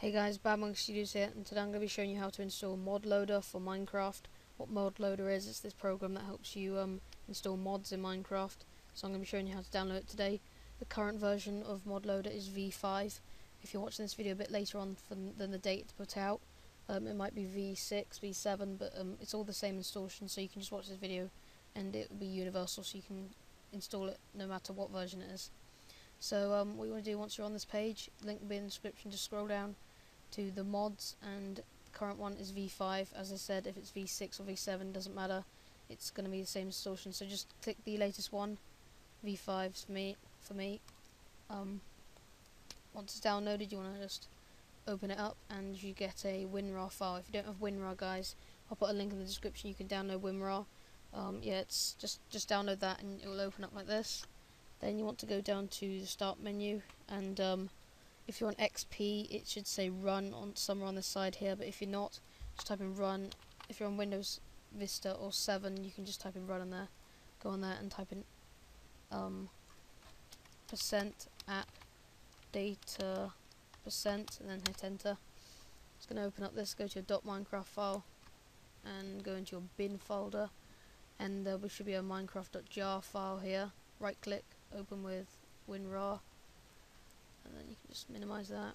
Hey guys, Bad Studios here, and today I'm going to be showing you how to install Mod Loader for Minecraft. What Mod Loader is, it's this program that helps you um, install mods in Minecraft. So I'm going to be showing you how to download it today. The current version of Mod Loader is V5. If you're watching this video a bit later on than the date put out, um, it might be V6, V7, but um, it's all the same installation, so you can just watch this video and it will be universal, so you can install it no matter what version it is. So um, what you want to do once you're on this page, link will be in the description, just scroll down to the mods and the current one is V5 as I said if it's V6 or V7 doesn't matter. It's going to be the same installation so just click the latest one V5 for me for me. Um, once it's downloaded you want to just open it up and you get a WinRAR file. If you don't have WinRAR guys I'll put a link in the description. You can download WinRAR um, yeah it's just just download that and it will open up like this. Then you want to go down to the start menu and um, if you're on XP, it should say run on somewhere on the side here, but if you're not, just type in run. If you're on Windows Vista or 7, you can just type in run on there. Go on there and type in um, percent app data percent and then hit enter. It's going to open up this, go to your .minecraft file and go into your bin folder and there should be a minecraft.jar file here. Right click, open with WinRAR and then you can just minimize that.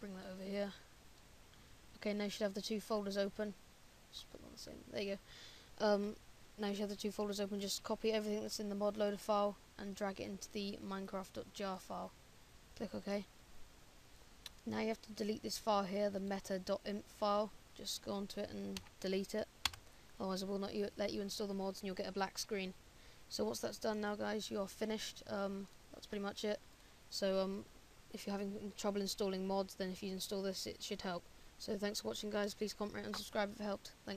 Bring that over here. Okay now you should have the two folders open. Just put them on the same there you go. Um, now you have the two folders open just copy everything that's in the mod loader file and drag it into the minecraft.jar file. Click ok. Now you have to delete this file here the META-INF file. Just go onto it and delete it. Otherwise it will not let you install the mods and you'll get a black screen. So once that's done now guys you're finished. Um, that's pretty much it so um, if you're having trouble installing mods, then if you install this, it should help. So thanks for watching, guys. Please comment, rate, and subscribe if it helped. Thanks.